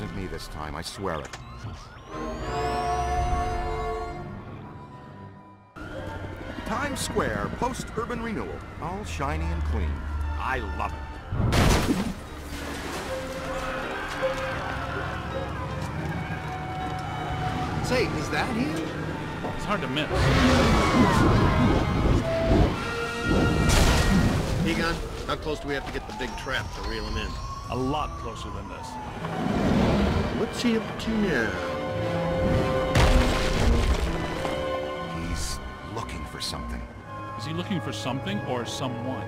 this time, I swear it. Times Square, post-urban renewal. All shiny and clean. I love it. Say, is that him? It's hard to miss. Egon, how close do we have to get the big trap to reel him in? A lot closer than this. What's he up to now? He's looking for something. Is he looking for something or someone?